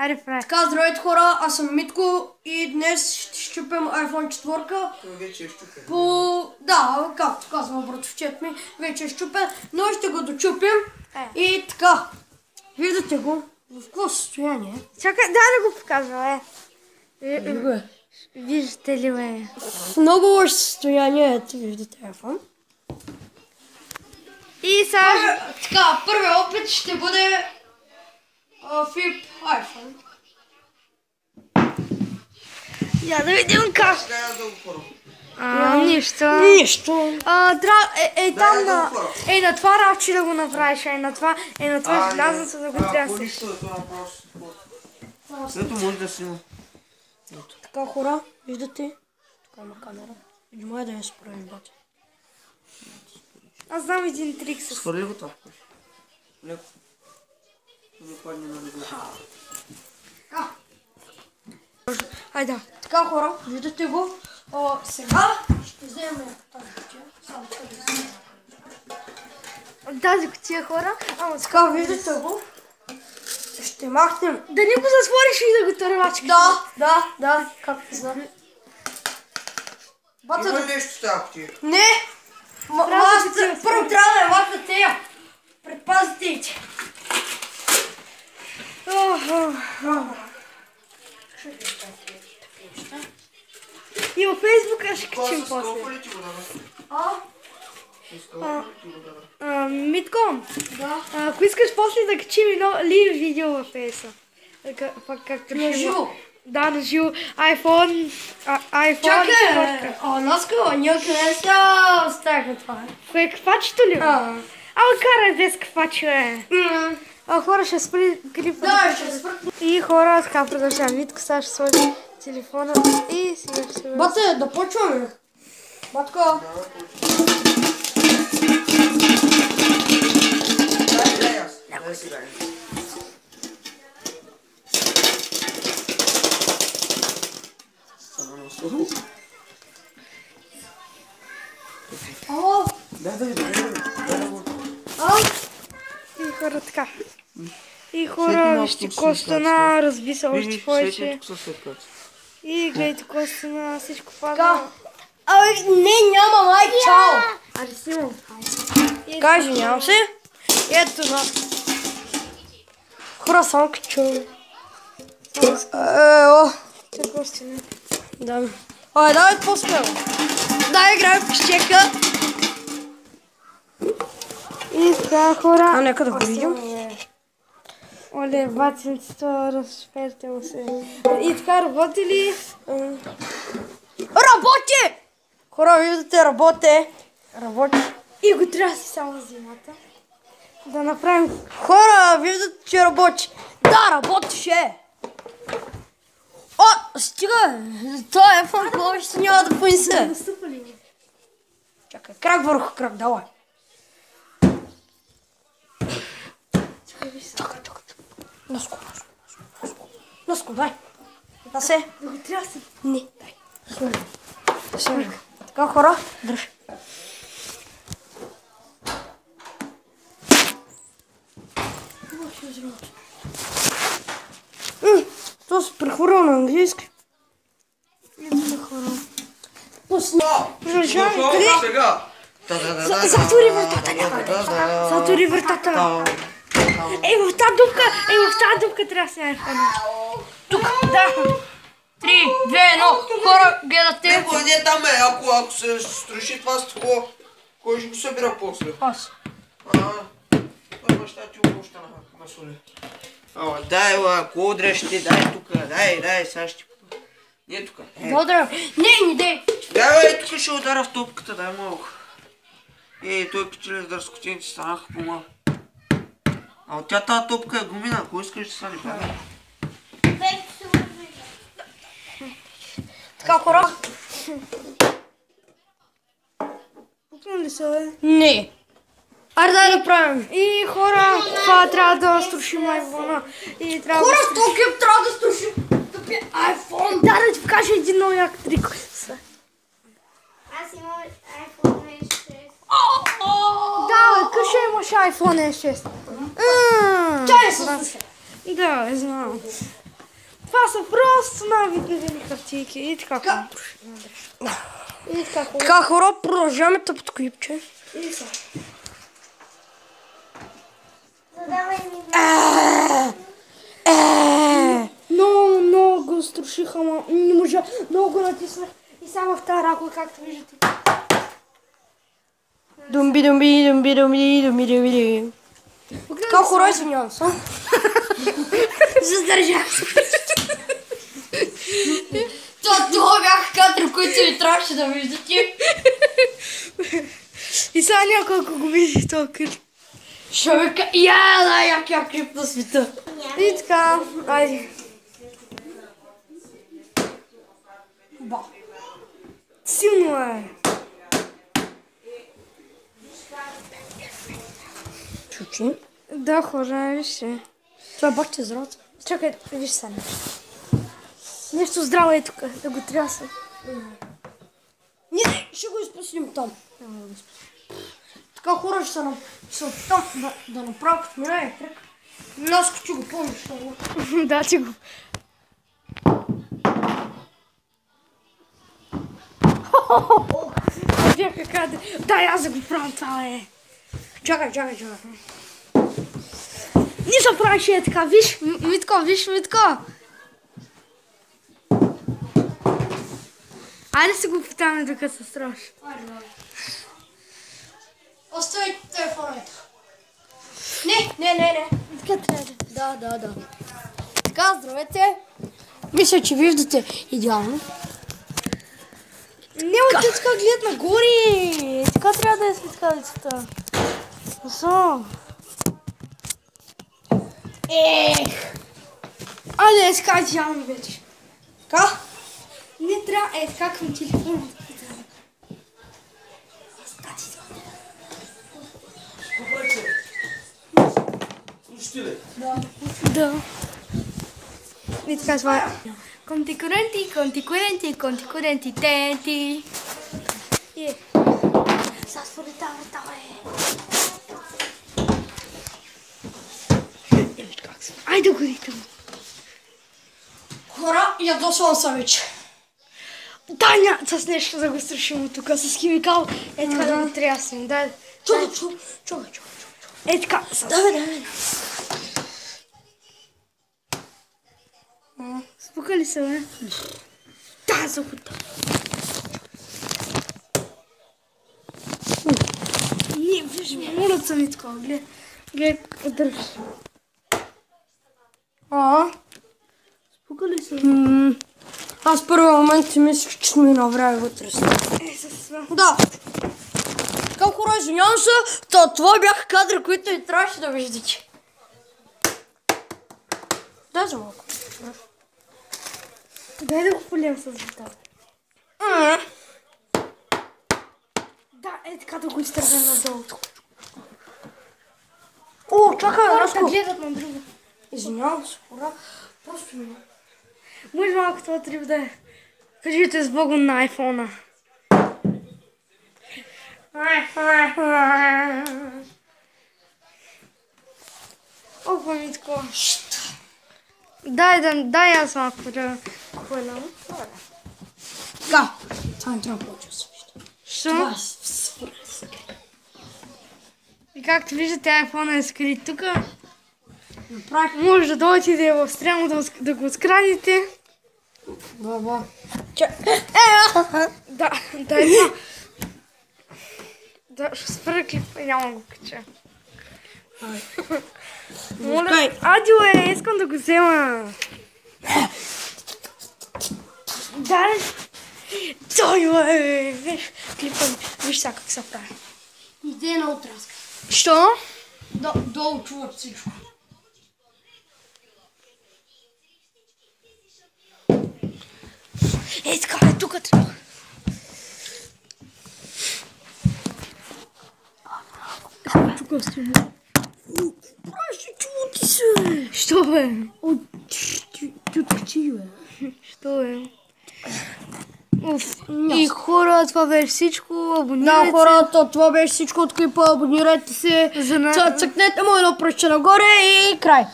Айде, прави. Така, здравейте хора, аз съм Митко и днес ще щупим iPhone 4. Той вече е щупен. По... Да, както казва братовчет ми, вече е щупен, но ще го дочупим. Е. И така, виждате го в какво състояние. Чакай, дай да го покажа, е. Е, е, Бе. Виждате ли, бе? В много лошо състояние, ето виждате iPhone. И сега... Така, първият опит ще бъде Flip iPhone. Я да видим как. Сега аз да го първо. А, нищо. Нищо. А, трябва... Е, е, там на... Е, на това равче да го направиш, е, на това... Е, на това желязото да го трябва. трясеш. Нищо да това въпрос. След това може да снима. Така хора, виждате? Така има камера. Внимай да я справим, бате. Аз знам един трик с... Схвърли го това. Леко. Леглото. Хайде. Така хора, виждате го. А, сега ще вземем тази кутия. Само тази котия хора. Ама Така, виждате го. Ще махнем. Да не го затвориш и да го тървачкаш. Да, да, да, както знам. Бата, Има ли нещо тази кутия? Не! Ма, Трябва да първо трябва да я махна тея. Предпазите. И във Фейсбука ще качим после. колко ли ти го дава? А? А, Митко, Да. ако искаш после да качим едно ли видео във Фейса. Пак както На живо. Да, на живо. iPhone. А, iPhone. Чакай, а, наскъл, ние къде сега оставихме това? Кое кафачето ли? А. Ама карай без кафачо е. А хора ще спри клипа. Да, ще свъртим. И хора, така продължавам. Митко сега ще сложи телефона и сега ще... Бате, да почваме. Батко, Дай, Си Костана, разби се още повече. И гледайте Костана, всичко пада. Абе, не, няма май, чао. Аре, снимам. И Кажи, нямам се. Ето на. Хора, само качу. Е, о, Чакай, Костина. да. Ай, давай по-смело. Дай играем в кищека. И така, хора. А, нека да го видим. Оле, бацинцето, разперте му се. И така, работи ли? Работи! Хора, виждате, работи. Работи. И го тряси само зимата. Да направим Хора, виждате, че работи. Да, работеше. О, стига. Това е фон, повече няма да понесе. Чакай, крак върху крак, давай. Чакай, сега. Носко, носко. Носко, дай. Да се. Го тряси. Не, дай. Сложи. Сложи. Така, хора, дръж. То се прехвърля на английски. Пусни. Продължаваме. Къде? Сега. За- Затвори вратата. Затвори вратата. Ей, в тази дупка, ей, в тази дупка трябва да се айфон. Тук, да. Три, две, едно. Хора, гледате. Не, не там е, ако, ако се струши това стъкло, кой ще го събира после? Аз. А, той баща ти още на, на соли. Ала, дай, ла, кодреш ти, дай тук, дай, дай, сега ще... Не тук. Е. Добре. Не, не дей. Дай, бе, тук ще удара в топката, дай малко. Ей, той като ли с дърскотинци станаха по-малко. А от тя тази топка е гумина, ако искаш да стане пада. Така, хора. Пукна ли се, бе? Не. Дай да правим. И хора, това трябва да струшим айфона. И трябва Хора, да... трябва да тъпия iPhone. Да, да ти покажа един много як трик. Аз имам iPhone 6. Да, бе, къше имаш iPhone 6. Се слуша. Да, знам. Това са просто най-обикновени хартийки. И така. Така. И така хубаво. Така хора, продължаваме тъпото клипче. И така. Задавай ми Е, Много, много го струшиха, не можа. Много го натиснах. И само в тази рака, както виждате. Така хора, извинявам се. Задържах се. То, това бяха кадри, които ви трябваше да виждате. И сега няколко го види този клип. Ще ви ка... Я, най-якия клип на света. И така, айде. Ба. Силно е. Да, хора, вижте. Това бах ти зрат. Чакай, виж сега. Нещо здраво е тук, да го тряса. Не, ще го изпуснем там. Така хора ще се на... ще опитам да, да направя като ми е трек. Наскочи го помниш да, ти го. Бяха кадри. Да, аз да го правя това е. Чакай, чакай, чакай. Не правиш е така, виж, Митко, виж, Митко. Айде се го питаме докато се страш. Остави телефона ето. Не, не, не, не. Така трябва да. Да, да, да. Така, здравейте. Мисля, че виждате идеално. Не, от така гледат нагоре. Така трябва да е светкавицата. Защо? Ех. Айде, е така идеално вече. Така? Не трябва, е така към телефона. Да. И така това е. Контикуренти, контикуренти, контикуренти, тенти. Е. Сега според тази врата, е. Ето как там. Хора, ядосвам се вече. Дай ня, с нещо да го струшим от тук, с химикал. Е така да го тряснем. Дай. Чукай, чукай, чукай, чукай. Е така. с- Давай, давай. Спука ли се, бе? Да, за хута. Не, виж, моля се ми такова. Гледай, гледай, държи. А? Спука ли се? М, Аз първи момент си мислих, че сме на време вътре. Е, с. Да. Така хора, извинявам се, то, това бяха кадри, които и трябваше да виждате. Дай за малко. Дай да го полем с вода. Да, е така да го изтървем надолу. О, чакай, Раско. гледат на друго. Извинявам се, хора. Просто ми... Може малко това трип да е. Кажете с Богом на айфона. Опа, Митко. Дай, да, дай аз малко да хвърлям. Така. Това не трябва да вижда. Що? Е. И както виждате, айфона е скрит тук. Направих. Може да дойдете да е в стрямо да, да го скрадите. Баба. Да, да, е това. Да, ще спра клипа и няма го кача. Моля, Адио е, искам да го взема. Да, той е, виж, клипа, ми. виж сега как се прави. Иде на отраска. Що? Да, долу чуват всичко. Е, така, е, тук трябва. Тук сте Ще чути се. Що бе? От тютки, бе. Що е? Уф. И хора, това беше всичко. Абонирайте Да, хората, това беше всичко от клипа. Абонирайте се. Цъкнете му едно пръще нагоре и край.